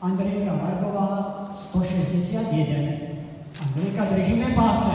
Andrejka Vargová 161. Andrejka, držíme páce.